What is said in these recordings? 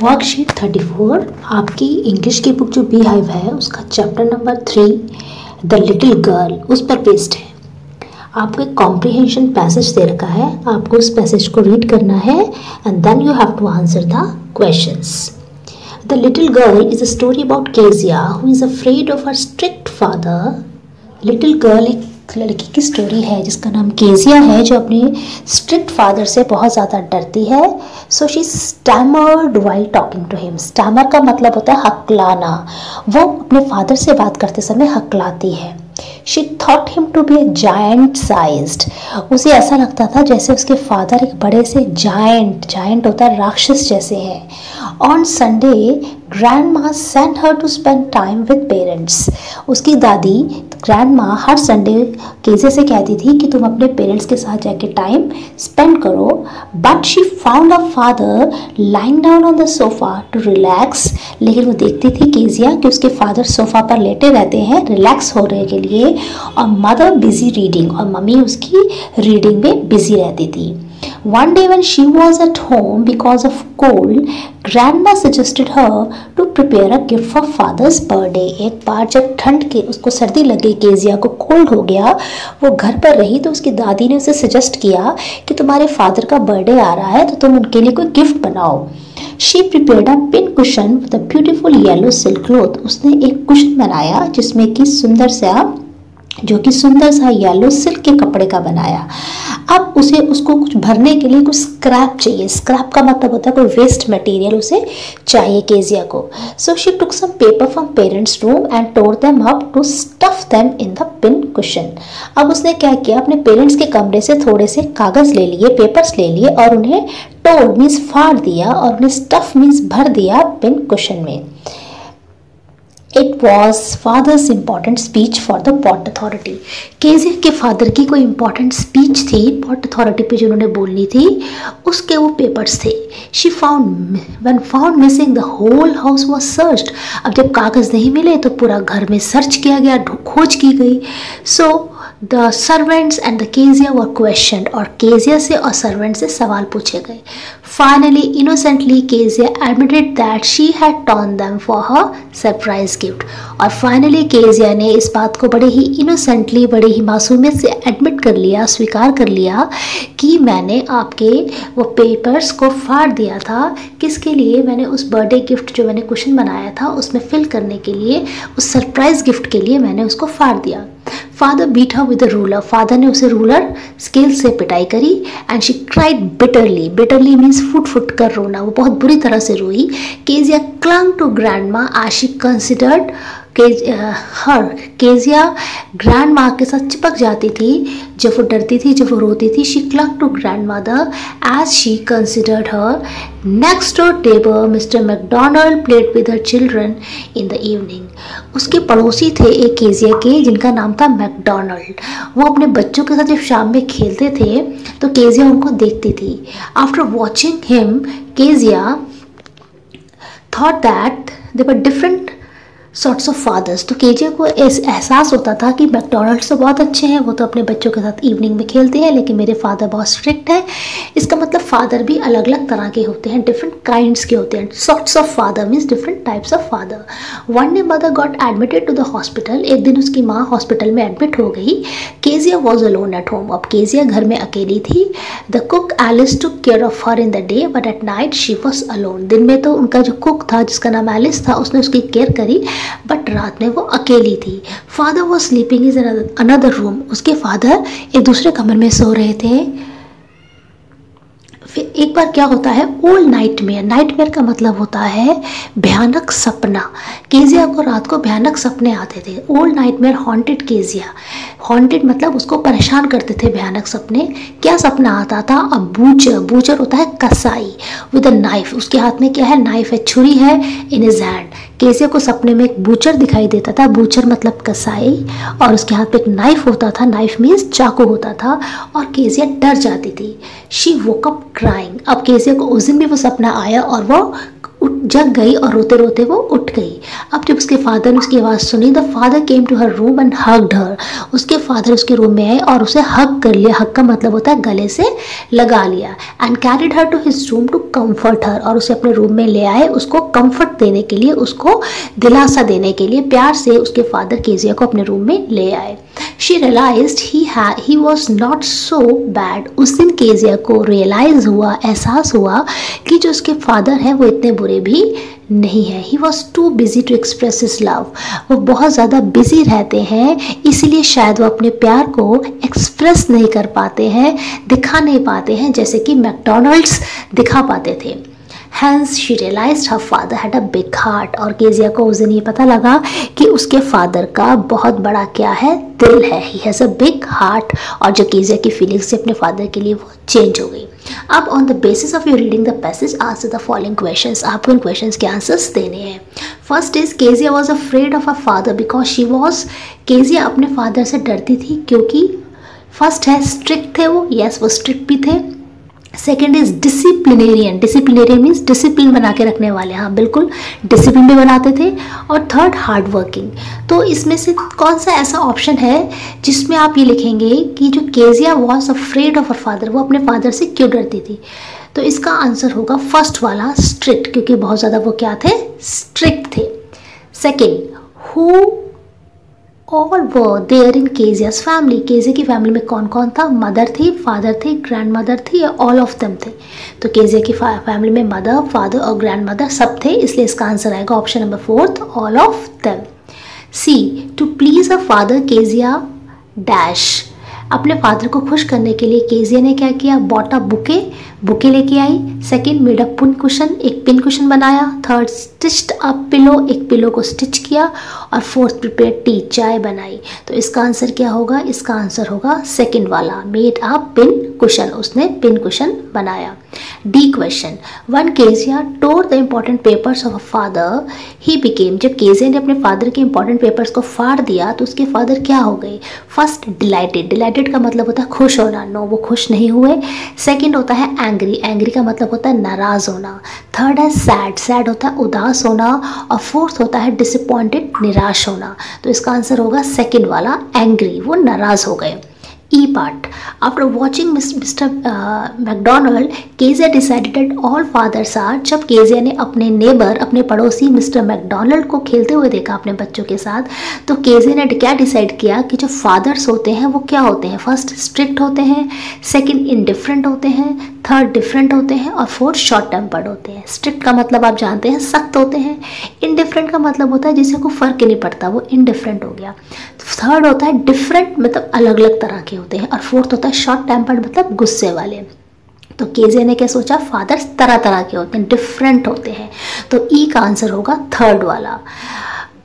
Worksheet 34 आपकी English की book जो बी हाइव है, उसका chapter number three the little girl उस पर बेस्ड है। आपको एक कॉम्प्रिहेंशन पैसेज दे रखा है, आपको उस पैसेज को रीड करना है and then you have to answer the questions the little girl is a story about Kezia who is afraid of her strict father little girl एक लड़की की स्टोरी है, जिसका नाम केजिया है, जो अपने स्ट्रिक्ट फादर से बहुत ज़्यादा डरती है। So she stammered while talking to him stammer का मतलब होता है हकलाना। वो अपने फादर से बात करते समय हकलाती है। She thought him to be a giant sized उसे ऐसा लगता था जैसे उसके फादर एक बड़े से जायंट जायंट होता है, राक्षस जैसे हैं। On Sunday grandma send her to spend time with parents उसकी दादी ग्रैंड माँ हर संडे केजे से कहती थी कि तुम अपने पेरेंट्स के साथ जाके टाइम स्पेंड करो but she found a father lying down on the sofa to relax लेकिन वो देखती थी केजिया कि उसके फादर सोफा पर लेटे रहते हैं रिलैक्स होने के लिए, और मदर बिज़ी रीडिंग और मम्मी उसकी रीडिंग में बिज़ी रहती थी। One day when she was at home because of cold, grandma suggested her to prepare a gift for father's birthday. एक बार जब ठंड के उसको सर्दी लगी केजिया को कोल्ड हो गया वो घर पर रही तो उसकी दादी ने उसे सजेस्ट किया कि तुम्हारे फादर का बर्थडे आ रहा है तो तुम उनके लिए कोई गिफ्ट बनाओ she prepared a pin cushion with a beautiful yellow silk cloth उसने एक कुशन बनाया जिसमें कि सुंदर सा जो कि सुंदर सा येलो सिल्क के कपड़े का बनाया। अब उसे, उसको कुछ भरने के लिए कुछ स्क्रैप चाहिए। स्क्रैप का मतलब होता है कोई वेस्ट मटेरियल उसे चाहिए केजिया को। So she took some paper from parents room and tore them up to stuff them in the pin cushion अब उसने क्या किया? अपने पेरेंट्स के कमरे से थोड़े से कागज़ ले लिए पेपर्स ले लिए और उन्हें टोर मीन्स फाड़ दिया और उन्हें स्टफ़ मीन्स भर दिया पिन कुशन में। It was father's important speech for the port authority Kezia के फादर की कोई इंपॉर्टेंट स्पीच थी पॉट अथॉरिटी पे जो उन्होंने बोलनी थी उसके वो पेपर्स थे she found one found missing the whole house was search अब जब कागज़ नहीं मिले तो पूरा घर में सर्च किया गया खोज की गई so so, the servants and the Kezia were question और केजिया से और सर्वेंट से सवाल पूछे गए। Finally innocently Kezia admitted that she had torn them for her surprise gift और फाइनली केजिया ने इस बात को बड़े ही इनोसेंटली बड़े ही मासूमियत से एडमिट कर लिया, स्वीकार कर लिया कि मैंने आपके वो पेपर्स को फाड़ दिया था। किसके लिए? मैंने उस बर्थडे गिफ्ट जो मैंने क्वेश्चन बनाया था, उसमें फिल करने के लिए, उस सरप्राइज़ गिफ्ट के लिए मैंने उसको फाड़ दिया। Father beat her with ruler father ने उसे रूलर स्केल से पिटाई करी and she cried bitterly bitterly means foot फुट कर रोना। वो बहुत बुरी तरह से रोई। Kezia clang to grandma as she considered her Kezia grandma के साथ चिपक जाती थी। जब वो डरती थी, जब वो रोती थी she clung to grandmother as she considered her next door table Mr McDonald played with her children in the evening उसके पड़ोसी थे एक केजिया के, जिनका नाम था मैकडोनल्ड वो अपने बच्चों के साथ जब शाम में खेलते थे तो केजिया उनको देखती थी। After watching him Kezia thought that they were different sorts of fathers तो के को एहसास होता था कि मैकडोनल्ड्स तो बहुत अच्छे हैं, वो तो अपने बच्चों के साथ इवनिंग में खेलते हैं, लेकिन मेरे फादर बहुत स्ट्रिक्ट है। इसका मतलब फादर भी अलग अलग तरह के होते हैं डिफरेंट काइंड्स के होते हैं। Sorts of father means different types of father one day mother got admitted to the hospital एक दिन उसकी माँ हॉस्पिटल में एडमिट हो गई। Kezia was alone at home अब केजिया घर में अकेली थी। The cook Alice to care of her in the day but at night she was alone दिन में तो उनका जो कुक था, जिसका नाम एलिस था, उसने उसकी केयर करी। बट रात में वो अकेली थी। फादर वो स्लीपिंग इज़ अनदर रूम उसके फादर एक दूसरे कमरे में सो रहे थे। फिर एक बार क्या होता है? Old nightmare nightmare का मतलब होता है भयानक सपना। केजिया को रात को भयानक सपने आते थे। Old nightmare haunted Kezia. Haunted मतलब उसको परेशान करते थे भयानक सपने। क्या सपना आता था? अब बूचर बूचर होता है कसाई। विद अ नाइफ उसके हाथ में क्या है? नाइफ है, छुरी है इन इज़ हैंड केजिया को सपने में एक बूचर दिखाई देता था। बूचर मतलब कसाई और उसके हाथ में एक नाइफ होता था। नाइफ मीन्स चाकू होता था और केसिया डर जाती थी। शी वोकअप क्राइंग अब केसिया को उस दिन भी वो सपना आया और वो जग गई और रोते रोते वो उठ गई। अब जब उसके फादर ने उसकी आवाज़ सुनी the father came to her room and hugged her उसके फादर उसके रूम में आए और उसे हक कर लिया। हक का मतलब होता है गले से लगा लिया and carried her to his room to comfort her और उसे अपने रूम में ले आए उसको कंफर्ट देने के लिए, उसको दिलासा देने के लिए, प्यार से उसके फादर केजिया को अपने रूम में ले आए। She realise he he was not so bad उस दिन केजिया को रियलाइज़ हुआ, एहसास हुआ कि जो उसके फादर हैं वो इतने बुरे भी नहीं है। He was too busy to express is love वो बहुत ज़्यादा बिज़ी रहते हैं, इसलिए शायद वो अपने प्यार को एक्सप्रेस नहीं कर पाते हैं, दिखा नहीं पाते हैं, जैसे कि मैकडोनल्ड्स दिखा पाते थे। Hence she realise her father had a big heart और केजिया को उस दिन ये पता लगा कि उसके फादर का बहुत बड़ा क्या है? दिल है। He has a big heart और जो केजिया की फीलिंग्स थी अपने फादर के लिए वो चेंज हो गई। अब on the basis of you reading the passage answer the following question आपको इन क्वेश्चन के आंसर्स देने हैं। First is Kezia was a afraid of a father because she was Kezia अपने फादर से डरती थी क्योंकि फ़र्स्ट है स्ट्रिक्ट थे वो। यस yes, वो स्ट्रिक्ट भी थे। Second is disciplinarian disciplinarian means discipline बना के रखने वाले। हाँ बिल्कुल। डिसिप्लिन भी बनाते थे। और थर्ड हार्ड वर्किंग तो इसमें से कौन सा ऐसा ऑप्शन है जिसमें आप ये लिखेंगे कि जो Kezia was afraid of her father वो अपने फादर से क्यों डरती थी? तो इसका आंसर होगा फ़र्स्ट वाला स्ट्रिक्ट क्योंकि बहुत ज़्यादा वो क्या थे? स्ट्रिक्ट थे। Second who all were there in Kezia's family Kezia की फैमिली में कौन कौन था मदर थी फादर थे ग्रैंड मदर थी या ऑल ऑफ़ दम थे तो केजिया की फैमिली में मदर फादर और ग्रैंड मदर सब थे इसलिए इसका आंसर आएगा option number fourth all of them C two please a father Kezia dash अपने फादर को खुश करने के लिए केजिया ने क्या किया बॉटा बुके बुके लेके आई। Second made a pin cushion एक पिन कुशन बनाया। थर्ड स्टिच्ड अप पिलो एक पिलो को स्टिच किया। और फोर्थ प्रिपेयर टी चाय बनाई। तो इसका आंसर क्या होगा? इसका आंसर होगा सेकेंड वाला मेड अ पिन कुशन उसने पिन कुशन बनाया। D question one Kezia tore the important papers of a father he became जब केजिया ने अपने फादर के इंपॉर्टेंट पेपर्स को फाड़ दिया तो उसके फादर क्या हो गए? फ़र्स्ट डिलाइटेड डिलाइटेड का मतलब होता है खुश होना। नो वो खुश नहीं हुए। सेकेंड होता है एंग्री एंग्री का मतलब होता है नाराज़ होना थर्ड है सैड सैड होता है उदास होना और फोर्थ होता है डिसअपॉइंटेड निराश होना तो इसका आंसर होगा सेकेंड वाला एंग्री वो नाराज़ हो गए part. After watching Mr. Uh, McDonald, Kezia decided all fathers are जब केजिया ने अपने नेबर अपने पड़ोसी मिस्टर मैकडोनल्ड को खेलते हुए देखा अपने बच्चों के साथ तो केजिया ने क्या डिसाइड किया कि जो फादर्स होते हैं वो क्या होते हैं फ़र्स्ट स्ट्रिक्ट होते हैं सेकंड इनडिफरेंट होते हैं थर्ड डिफरेंट होते हैं और फोर्थ शॉर्ट टेम्पर्ड होते हैं। स्ट्रिक्ट का मतलब आप जानते हैं, सख्त होते हैं। इनडिफरेंट का मतलब होता है जिसे को फ़र्क ही नहीं पड़ता, वो इनडिफरेंट हो गया। थर्ड होता है डिफरेंट मतलब अलग अलग तरह के होते हैं। और फोर्थ होता है शॉर्ट टेम्पर्ड मतलब गुस्से वाले। तो केजे ने क्या सोचा? फादर्स तरह तरह के होते हैं डिफरेंट होते हैं। तो ई का आंसर होगा थर्ड वाला।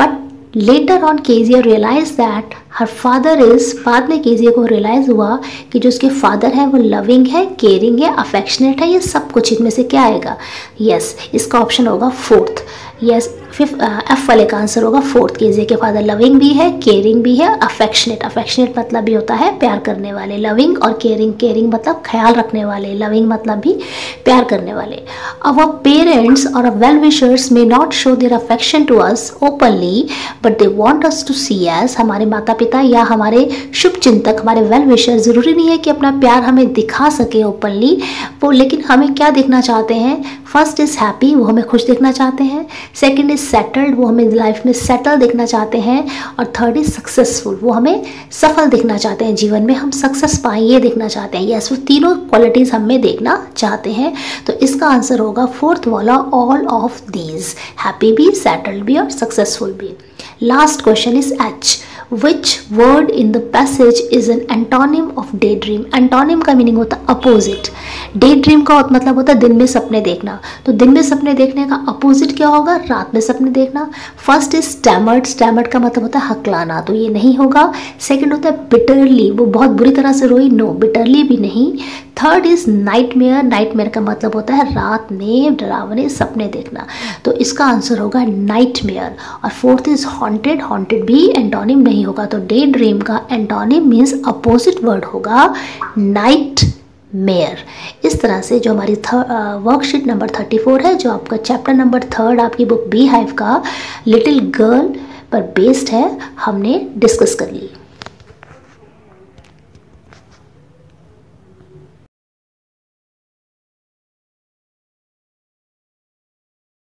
But later on Kezia realise that her father is बाद में केजिया को रियलाइज़ हुआ कि जो उसके फादर है वो लविंग है केयरिंग है अफेक्शनेट है ये सब कुछ इनमें से क्या आएगा? यस yes, इसका ऑप्शन होगा फोर्थ यस फिफ्थ एफ़ वाले का आंसर होगा फोर्थ केजे के फादर लविंग भी है केयरिंग भी है अफेक्शनेट अफेक्शनेट मतलब भी होता है प्यार करने वाले लविंग और केयरिंग केयरिंग मतलब ख्याल रखने वाले लविंग मतलब भी प्यार करने वाले. अब पेरेंट्स और वेल विशर्स में not show their affection to us openly but they want us to see as हमारे माता पिता या हमारे शुभ चिंतक, हमारे वेल विशर ज़रूरी नहीं है कि अपना प्यार हमें दिखा सके ओपनली वो लेकिन हमें क्या देखना चाहते हैं? फ़र्स्ट इज़ हैप्पी वो हमें खुश देखना चाहते हैं। सेकेंड इज़ सेटल्ड वो हमें लाइफ में सेटल देखना चाहते हैं। और थर्ड इज़ सक्सेसफुल वो हमें सफल देखना चाहते हैं। जीवन में हम सक्सेस पाएँ, ये देखना चाहते हैं। यस वो तीनों क्वालिटीज़ हमें देखना चाहते हैं। तो इसका आंसर होगा फोर्थ वाला ऑल ऑफ़ दीज हैप्पी भी सेटल्ड भी और सक्सेसफुल भी question is H which word in the passage is an antonym of daydream antonym का मीनिंग होता है अपोजिट डे ड्रीम का मतलब होता है दिन में सपने देखना. तो दिन में सपने देखने का अपोजिट क्या होगा? रात में सपने देखना. फ़र्स्ट इज़ स्टैमर्ड स्टैमर्ड का मतलब होता है हकलाना. तो ये नहीं होगा. सेकंड होता है बिटरली वो बहुत बुरी तरह से रोई. नो बिटरली भी नहीं. Third is nightmare nightmare का मतलब होता है रात में डरावने सपने देखना। तो इसका आंसर होगा नाइट मेयर और फोर्थ इज़ हॉन्टेड हॉन्टेड भी एंटोनिम नहीं होगा तो डे ड्रीम का एंटोनिम मीन्स अपोजिट वर्ड होगा नाइट मेयर इस तरह से जो हमारी वर्कशीट नंबर थर्टी फोर है, जो आपका चैप्टर नंबर थर्ड आपकी बुक बी हाइव का लिटिल गर्ल पर बेस्ड है, हमने डिस्कस कर ली।